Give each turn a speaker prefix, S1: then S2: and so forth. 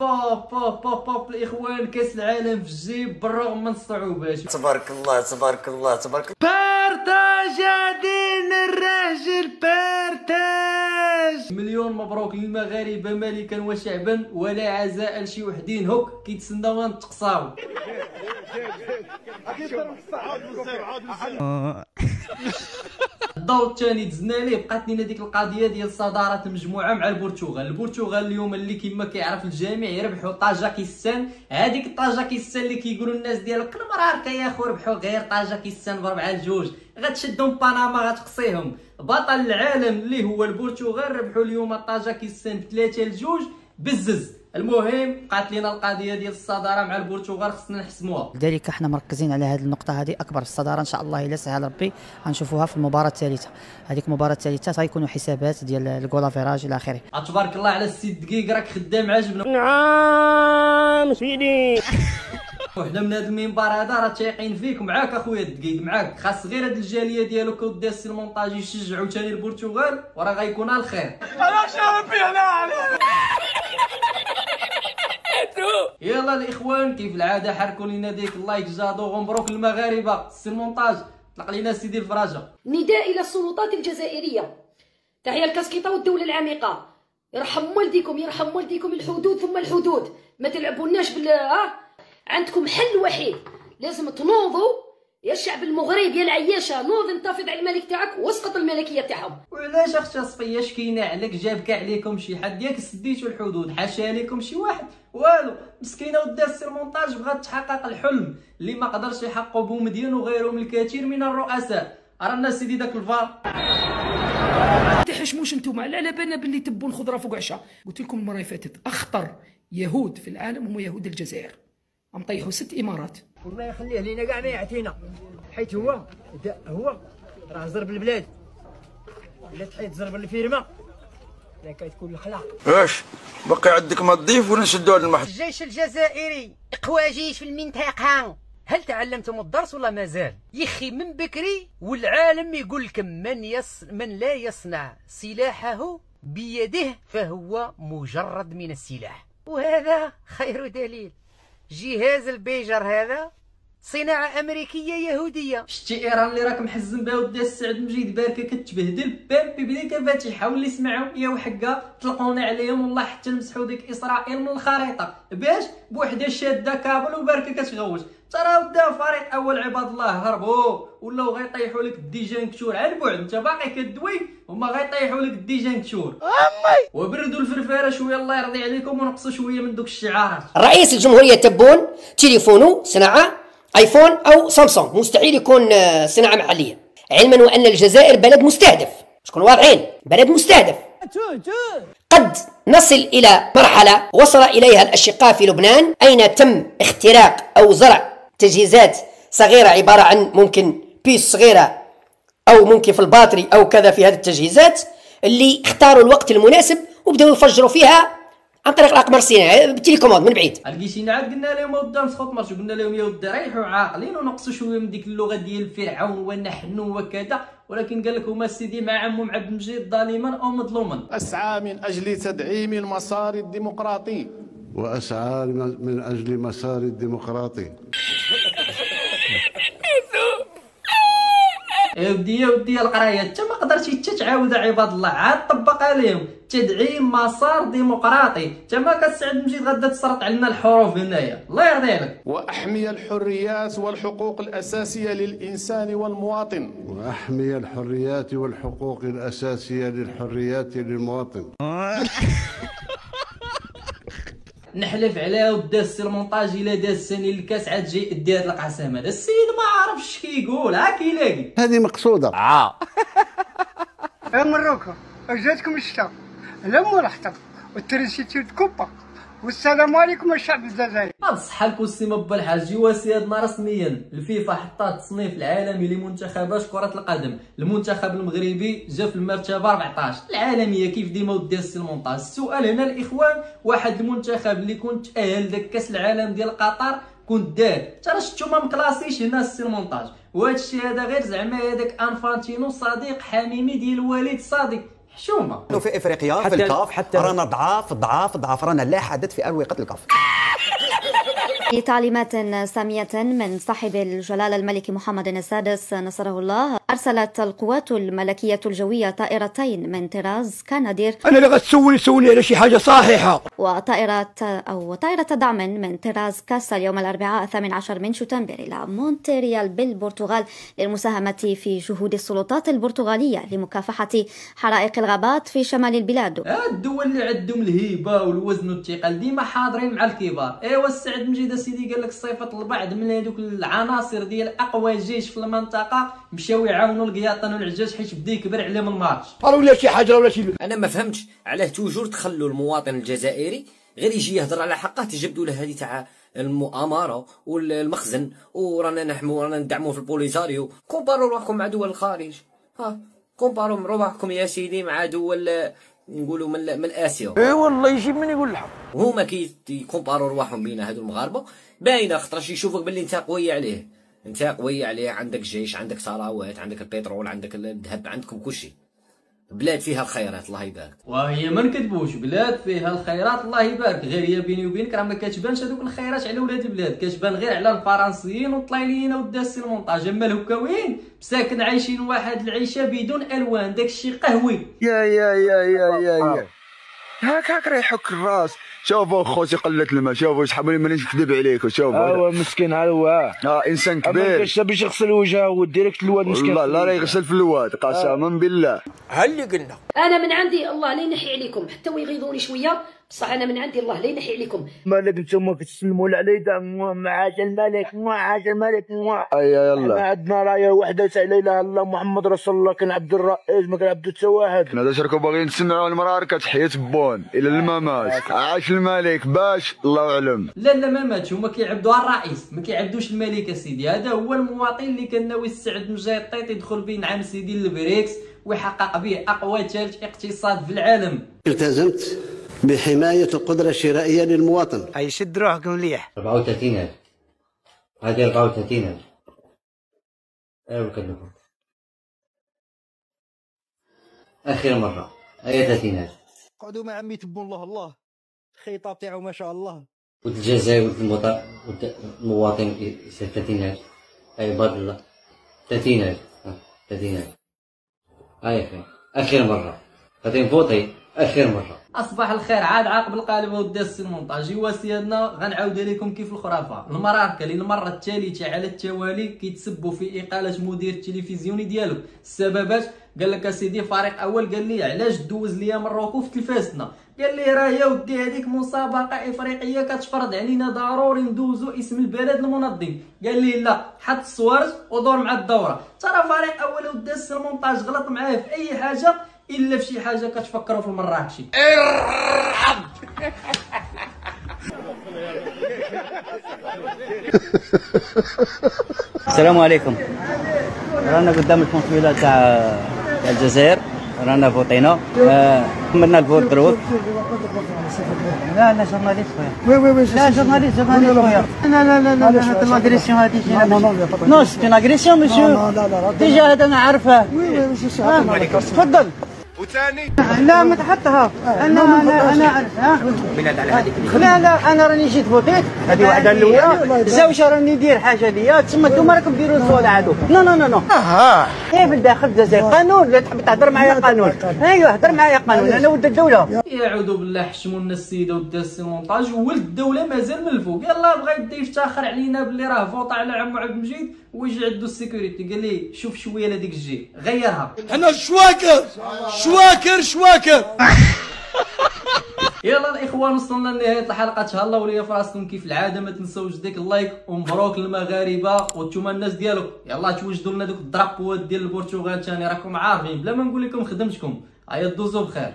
S1: بوب بوب بوب بوب الإخوان كأس العالم في الجيب بالرغم من الصعوبات
S2: تبارك الله تبارك الله تبارك
S1: partage دين الراجل partage. مليون مبروك للمغاربه ملكا وشعبا ولا عزاء لشي وحدين. هوك كيتسناو نتقصاو. الدور الثاني دزنا ليه بقات لينا ديك القضية ديال صدارة المجموعة مع البرتغال. البرتغال اليوم اللي كما كيعرف الجميع يربحوا طاجكستان هذيك طاجكستان اللي كيقولوا الناس ديال المراركه يا خو ربحوا غير طاجكستان بربعه لجوج غتشدهم بنما غتقصيهم. بطل العالم اللي هو البرتغال ربحوا اليوم طاجكستان بثلاثة لجوج. بزز المهم بقات لينا القضية ديال الصدارة مع البرتغال خصنا نحسموها.
S3: لذلك إحنا مركزين على هذه النقطة هذه أكبر الصدارة إن شاء الله إلا سهل ربي غنشوفوها في المباراة الثالثة. هذيك المباراة الثالثة غيكونوا حسابات ديال الكولافيراج إلى آخره.
S1: تبارك الله على السيد دقيق راك خدام عاجبنا.
S4: نعم سيدي.
S1: وحده من هذا المنبر هذا راه تايقين فيك معاك أخويا الدقيق معاك. خاص غير هاد الجالية ديالو كود داس سي المونتاج يشجعوا ثاني البرتغال وراه غيكون الخير. يلا الإخوان كيف العادة؟ حركوا لينا ديك اللايك جادو مبروك المغاربة. سي المونتاج. طلق لينا سيدي الفراجه
S5: نداء إلى السلطات الجزائرية. تحية الكاسكيطة والدولة العميقة. يرحم والديكم يرحم والديكم الحدود ثم الحدود. ما تلعبوناش بال ها عندكم حل وحيد. لازم تنوضوا يا الشعب المغرب يا العياشة نوض انتفض على الملك تاعك واسقط الملكية تاعهم.
S1: وعلاش أختي صفية شكينا عليك جابك عليكم شي حد. ياك سديتو الحدود حاشا لكم شي واحد. والو مسكينة ودا السير مونتاج بغات تحقق الحلم. اللي ما قدرش يحققه بومدين وغيرهم الكثير من الرؤساء. رانا سيدي داك الفار.
S6: تحشموش أنتم لا لا بالنا باللي تبون خضرة فوق عشا قلت لكم المرة اللي فاتت أخطر يهود في العالم هم يهود الجزائر. عم طيحوا ست إمارات.
S4: والله يخليه لينا كاع ما يعطينا. حيت هو هو راه زرب البلاد. الا تحيد زرب الفيرما. لا كتكون الخلاق.
S7: إيش بقي عندك ما تضيف ولا نشدوا هذا المحل؟
S4: الجيش الجزائري اقوى جيش في المنطقة. هل تعلمتم الدرس ولا مازال؟ يخي من بكري والعالم يقول لكم من يص... من لا يصنع سلاحه بيده فهو مجرد من السلاح. وهذا خير دليل. جهاز البيجر هذا صناعة أمريكية يهودية.
S1: شتي إيران اللي راك محزن بها ودي السعد مجيد باركة كتبهدل. بامبي بديك فاتحه واللي سمعوا يا وحقه طلقونا عليهم والله حتى نمسحوا ديك إسرائيل من الخريطة. باش بوحدة شادة كابل وباركة كتغوت ترى ودا فريق أول عباد الله هربوا ولاو غيطيحوا لك الديجانكتور على البعد. انت باقي كدوي. هما غيطيحوا لك الديجانكتور أمي! وبردوا الفرفاره شوية. الله يرضي عليكم ونقصوا شوية من دوك الشعارات.
S8: رئيس الجمهورية تبون تليفونه صناعة آيفون أو سامسونج. مستحيل يكون آه، صناعة محلية. علما وأن الجزائر بلد مستهدف. شكون واضحين؟ بلد مستهدف. قد نصل إلى مرحلة وصل إليها الأشقاء في لبنان أين تم اختراق أو زرع تجهيزات صغيرة عبارة عن ممكن pièce صغيرة أو ممكن في ال batterie أو كذا في هذه التجهيزات اللي اختاروا الوقت المناسب وبدأوا يفجروا فيها عن طريق الأقمار الصناعية. بال télécommande من بعيد.
S1: القشينة عاد قلنا لهم قدام سخط marche قلنا لهم يا ودي ريحوا عاقلين ونقصوا شوية من ديك اللغة ديال فرعون ونحن وكذا. ولكن قال لك هما سيدي مع عمهم عبد المجيد ظالما أو مظلوما.
S9: أسعى من أجل تدعيم المسار الديمقراطي.
S10: وأسعى من أجل مسار الديمقراطي.
S1: يا ودي يا ودي القراية. انت ما قدرتي حتى تعاود عباد الله؟ عاد طبق عليهم. تدعيم مسار ديمقراطي. انت ما كتسعد مجيد غدا تسرط علينا الحروف هنايا. الله يرضي عليك.
S9: وأحمي الحريات والحقوق الأساسية للإنسان والمواطن.
S10: وأحمي الحريات والحقوق الأساسية للحريات للمواطن.
S1: نحلف عليها ودا السي المونتاج إلا داز السنة الكاس عاد جاي يدي هاد القسم هذا السيد ما عرفش كيقول ها كيلاقي
S10: هذه مقصودة.
S4: يا مروكو جاتكم الشتاء. لا مرحبا والتريسيتي كوبا والسلام عليكم الشعب الجزائري.
S1: بصحة السي مبا الحاج وسيادنا رسميا الفيفا حطات التصنيف العالمي لمنتخبات كرة القدم. المنتخب المغربي جا في المرتبة 14 العالمية كيف ديما ودي السي المونتاج السؤال هنا الإخوان واحد المنتخب اللي كنت تأهل داك كأس العالم ديال قطر كنت دار ترى شفتو ما مكلاسيش هنا السي المونتاج وهذا الشيء هذا غير زعما هذاك أنفانتينو صديق حميمي ديال الوالد صادق. حشومه
S11: في إفريقيا في الكاف حتى رانا ضعاف ضعاف ضعاف رانا لا حدث في أروقة الكاف.
S12: في تعليمات سامية من صاحب الجلالة الملك محمد السادس نصره الله. أرسلت القوات الملكية الجوية طائرتين من طراز كنادير
S13: أنا اللي غتسولي سولي على شي حاجة صحيحة.
S12: وطائرة أو طائرة دعم من طراز كاسا اليوم الأربعاء الثامن عشر من شتنبر إلى مونتريال بالبرتغال للمساهمة في جهود السلطات البرتغالية لمكافحة حرائق الغابات في شمال البلاد.
S1: الدول اللي عندهم الهيبة والوزن والثقل ديما حاضرين مع الكبار. ايوا السعد مجيد سيدي قال لك صيفط البعض من هذوك العناصر ديال أقوى جيش في المنطقة مشاو يعاونوا القياطن والعجاج حيت بدا يكبر عليهم الماتش.
S13: قالوا ولا شي حاجة ولا شي
S4: أنا ما فهمتش علاه توجور تخلوا المواطن الجزائري غير يجي يهضر على حقه تجبدوا له هذه تاع المؤامرة والمخزن ورانا نحمو رانا ندعموا في البوليساريو. comparer وا روحكم مع دول الخارج. ها comparer وا روحكم يا سيدي مع دول نقولوا من من آسيا.
S13: اي والله يجيب من يقول الحق.
S4: وهما كي ي comparer وا رواحهم بين هادو المغاربة باينة خاطرش يشوفك باللي انت قوي عليه. انت قوي عليه عندك جيش عندك ثروات عندك البترول عندك الذهب عندكم كلشي بلاد فيها الخيرات الله يبارك.
S1: وهي ما نكذبوش بلاد فيها الخيرات الله يبارك. غير هي بيني وبينك راه ما كتبانش هذوك الخيرات على ولاد البلاد. كتبان غير على الفرنسيين والطليانيين والداسين المونطاج أما الهكاويين مساكن عايشين واحد العيشة بدون ألوان داكشي قهوي.
S7: يا يا يا يا يا يا. هاك هاك راه يحك الراس. شوفوا خوتي قلة الماء شوفوا شحال من مانيش نكذب عليكم شوفوا.
S13: هو مسكين هذا هو.
S7: آه
S13: إنسان
S7: كبير.
S13: كاش باش يغسل وجهه وديريكت الواد مسكين.
S7: والله لا راه يغسل في الواد قسما بالله.
S13: ها اللي قلنا؟
S5: أنا من عندي الله لا ينحي عليكم. حتى ويغيظوني شوية. بصح أنا من عندي الله لا ينحي عليكم.
S13: مالك نتوما كتسلموا يدا معاش الملك معاش الملك.
S7: ايا يلا
S13: عندنا راية وحدة لا اله الا الله محمد رسول الله كان عبد الرئيس ما كان عبد التواهد
S7: حنا داش راكم باغيين تسمعوا المراركة تحية بون إلى الممات. عاش الملك باش الله اعلم
S1: لا لا ما ماتش. هما كيعبدوا على الرئيس ما كيعبدوش الملك اسيدي هذا هو المواطن اللي كان ناوي السعد مجيطيط يدخل به نعم سيدي البريكس ويحقق به أقوى ثالث اقتصاد في العالم.
S10: التزمت بحماية القدرة الشرائية للمواطن.
S13: أي شد روحكم مليح
S2: 34000 هذه 34000 ايوا كلكم آخر مرة. هي 30000
S11: قعدوا مع عمي تبوا الله الله. الخيطة تاعو ما شاء الله.
S2: ولد الجزائر ولد المواطن ولد المواطن يصير 30000 أي بارك الله. 30000 ها، 30000 هاي أخي آخر. مرة. غادي نفوتي آخر مرة.
S1: أصبح الخير. عاد عاقب القالب وداس المونتاج. إيوا سيادنا غنعاود لكم كيف الخرافة. المراركه للمره الثالثه على التوالي كيتسبوا في اقاله مدير التلفزيوني ديالو. السببات قال لك أسيدي فريق أول قال لي علاش دوز ليا مروكو في تلفازتنا؟ قال لي راه يا ودي هذيك مسابقة إفريقية كتفرض علينا ضروري ندوزو اسم البلد المنظم. قال لي لا حط الصوارج ودور مع الدورة. ترى فريق أول وداس المونتاج غلط معاه في أي حاجة. الا في شي حاجة كتفكروا في المراكشي
S14: السلام عليكم رانا قدام الكونسولا تاع تاع الجزائر رانا فوطينا آه، كملنا الفوت دروك لا لا جورناليست خويا
S13: وي وي وي
S14: لا جورناليست جورناليست خويا لا لا لا لا لا هاد لاغريسيون هادي جينا نو سيتي لاغريسيون مسيو
S13: لا لا لا
S14: ديجا هذا أنا عارفه
S13: وي وي
S14: آه، تفضل
S7: وثاني؟
S14: لا ما تحطها أنا أنا أنا ها؟ لا لا أنا راني جيت فوتيت هذه واحدة الأولى. الزوجه راني ندير حاجة ليا. تسمى انتوما راكم ديروا الصوت عادو. نو نو نو نو.
S13: آه
S14: إيه في الداخل الجزائر قانون. لا تحب تهضر معايا قانون. أيوه هضر معايا قانون. أنا ولد الدولة.
S1: يعوذ بالله حشموا لنا السيدة وداس المونتاج وولد الدولة مازال من الفوق. يلا بغا يبدا يفتخر علينا باللي راه فوطا على عمو عبد المجيد. ويجي عندو ال sécurité قال لي شوف شوية لهذيك الجي غيرها.
S13: أنا شواكر! شواكر شواكر!
S1: يلا الإخوان وصلنا لنهاية الحلقة. تهلاو ليا في راسكم كيف العادة ما تنساوش ديك ال like ومبروك للمغاربة وأنتم الناس ديالكم يلا توجدوا لنا دوك الدرابوات ديال البرتغال ثاني راكم عارفين. بلا ما نقول لكم خدمتكم. هيا دوزو بخير.